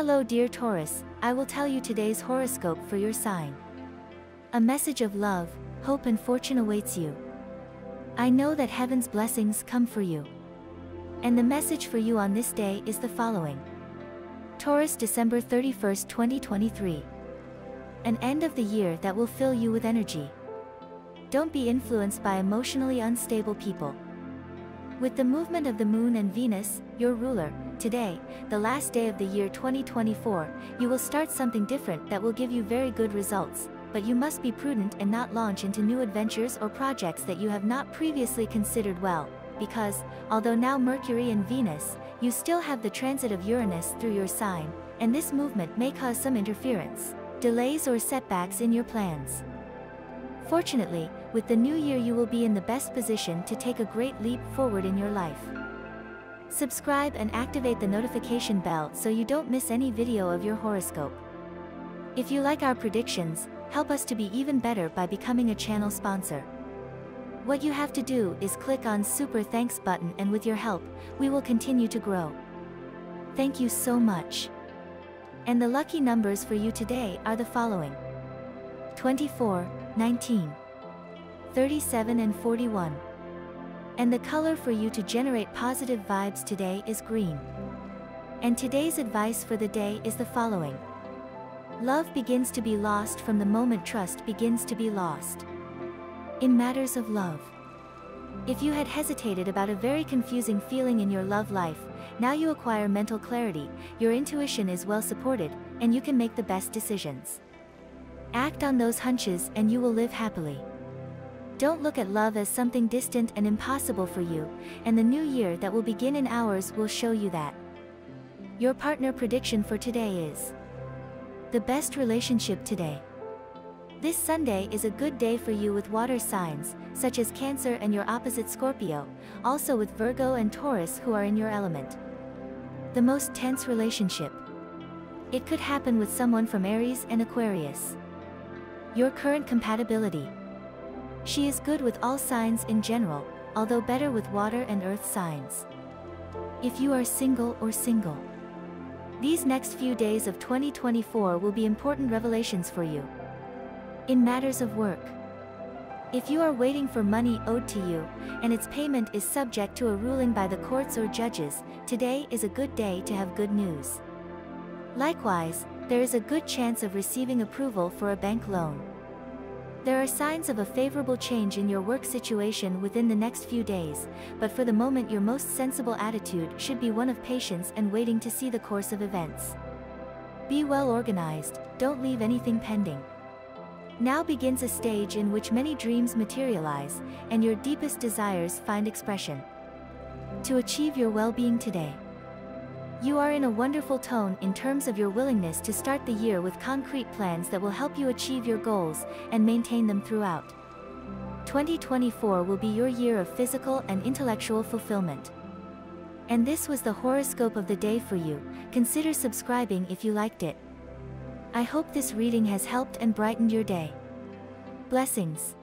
Hello dear Taurus, I will tell you today's horoscope for your sign. A message of love, hope and fortune awaits you. I know that heaven's blessings come for you. And the message for you on this day is the following. Taurus December 31st 2023. An end of the year that will fill you with energy. Don't be influenced by emotionally unstable people. With the movement of the moon and Venus, your ruler, today, the last day of the year 2024, you will start something different that will give you very good results, but you must be prudent and not launch into new adventures or projects that you have not previously considered well, because, although now Mercury and Venus, you still have the transit of Uranus through your sign, and this movement may cause some interference, delays or setbacks in your plans. Fortunately, with the new year you will be in the best position to take a great leap forward in your life. Subscribe and activate the notification bell so you don't miss any video of your horoscope. If you like our predictions, help us to be even better by becoming a channel sponsor. What you have to do is click on super thanks button and with your help, we will continue to grow. Thank you so much. And the lucky numbers for you today are the following. 24, 19, 37 and 41. And the color for you to generate positive vibes today is green. And today's advice for the day is the following. Love begins to be lost from the moment trust begins to be lost. In matters of love. If you had hesitated about a very confusing feeling in your love life, now you acquire mental clarity, your intuition is well supported, and you can make the best decisions. Act on those hunches and you will live happily. Don't look at love as something distant and impossible for you, and the new year that will begin in hours will show you that. Your partner prediction for today is the best relationship today. This Sunday is a good day for you with water signs, such as Cancer and your opposite Scorpio, also with Virgo and Taurus who are in your element. The most tense relationship. It could happen with someone from Aries and Aquarius. Your current compatibility. She is good with all signs in general, although better with water and earth signs. If you are single or single. These next few days of 2024 will be important revelations for you. In matters of work. If you are waiting for money owed to you, and its payment is subject to a ruling by the courts or judges, today is a good day to have good news. Likewise, there is a good chance of receiving approval for a bank loan. There are signs of a favorable change in your work situation within the next few days, but for the moment your most sensible attitude should be one of patience and waiting to see the course of events. Be well organized, don't leave anything pending. Now begins a stage in which many dreams materialize, and your deepest desires find expression. To achieve your well-being today. You are in a wonderful tone in terms of your willingness to start the year with concrete plans that will help you achieve your goals and maintain them throughout. 2024 will be your year of physical and intellectual fulfillment. And this was the horoscope of the day for you, consider subscribing if you liked it. I hope this reading has helped and brightened your day. Blessings.